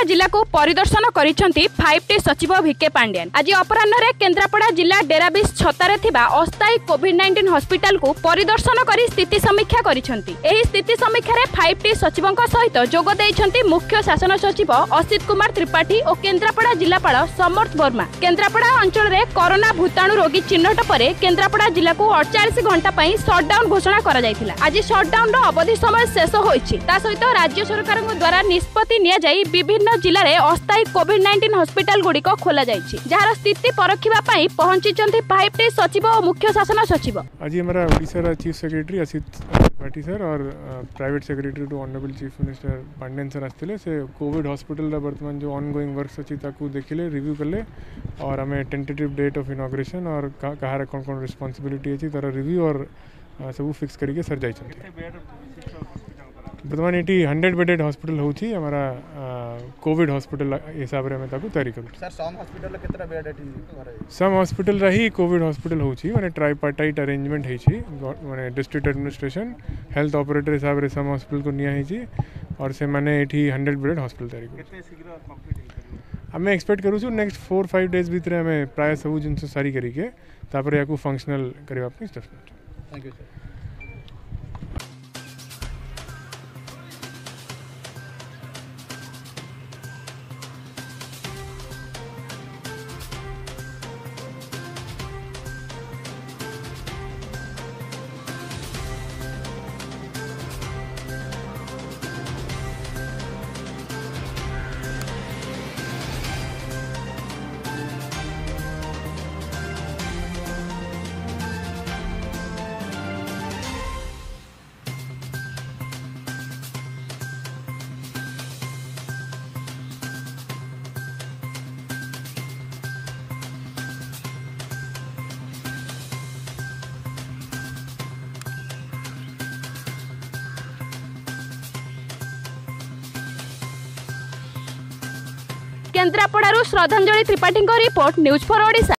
କେନ୍ଦ୍ରାପଡ଼ା ଜିଲ୍ଲାକୁ ପରିଦର୍ଶନ କରିଛନ୍ତି ଫାଇଭ୍ ଟି ସଚିବ ଭିକେ ପାଣ୍ଡିଆନ୍ ଆଜି ଅପରାହ୍ନରେ କେନ୍ଦ୍ରାପଡ଼ା ଜିଲ୍ଲା ଡେରାବିସ୍ ଛତାରେ ଥିବା ଅସ୍ଥାୟୀ କୋଭିଡ୍ ନାଇଣ୍ଟିନ୍ ହସ୍ପିଟାଲକୁ ପରିଦର୍ଶନ କରି ସ୍ଥିତି ସମୀକ୍ଷା କରିଛନ୍ତି ଏହି ସ୍ଥିତି ସମୀକ୍ଷାରେ ଫାଇଭ୍ ଟି ସଚିବଙ୍କ ସହିତ ଯୋଗ ଦେଇଛନ୍ତି ମୁଖ୍ୟ ଶାସନ ସଚିବ ଅସିତ କୁମାର ତ୍ରିପାଠୀ ଓ କେନ୍ଦ୍ରାପଡ଼ା ଜିଲ୍ଲାପାଳ ସମର୍ଥ ବର୍ମା କେନ୍ଦ୍ରାପଡ଼ା ଅଞ୍ଚଳରେ କରୋନା ଭୂତାଣୁ ରୋଗୀ ଚିହ୍ନଟ ପରେ କେନ୍ଦ୍ରାପଡ଼ା ଜିଲ୍ଲାକୁ ଅଠଚାଳିଶ ଘଣ୍ଟା ପାଇଁ ସଟ୍ଡାଉନ୍ ଘୋଷଣା କରାଯାଇଥିଲା ଆଜି ସଟ୍ଡାଉନ୍ର ଅବଧି ସମୟ ଶେଷ ହୋଇଛି ତା ସହିତ ରାଜ୍ୟ ସରକାରଙ୍କ ଦ୍ୱାରା ନିଷ୍ପତ୍ତି ନିଆଯାଇ ବିଭିନ୍ନ विभिन्न जिले में अस्थायी कोविड नाइंटीन हस्पिटाल गुड़िक खोल जा ପରଖିବା ପାଇଁ पहुंची फाइव ଟି सचिव और मुख्य शासन सचिव आज chief secretary chief secretary Tripathi sir और private secretary to honourable chief minister Pandian sir आसते से कोविड हस्पिटाल बर्तमान जो अनगोईंग वर्क अच्छी देखिले रिव्यू कले और आम टेटेटिव डेट अफ इनग्रेसन और कह रहा कौन कौन रेस्पनसबिलिटी अच्छी तरह रिव्यू और सब फिक्स करके सर जाइए बर्तमान ये हंड्रेड बेडेड हस्पिटा हो कॉविड हस्पिटा हिसाब से तैयारी कर सम हस्पिटाल ही कॉविड हस्पिटा हो पार्टाइट आरेजमेंट हो मैंने डिस्ट्रिक्ट आडमिनिस्ट्रेसन हेल्थ अपरेटर हिसाब से सम हस्पिटाल को निहित और से मैंने हंड्रेड बेडेड हस्पिटा तैयारी कर आम एक्सपेक्ट करूँ नेक्स्ट फोर फाइव डेज भितर आम प्राय सब जिन सारी करके फंक्शनाल करने କେନ୍ଦ୍ରାପଡ଼ାରୁ ଶ୍ରଦ୍ଧାଞ୍ଜଳି ତ୍ରିପାଠୀଙ୍କ ରିପୋର୍ଟ ନ୍ୟୁଜ୍ ଫର୍ ଓଡ଼ିଶା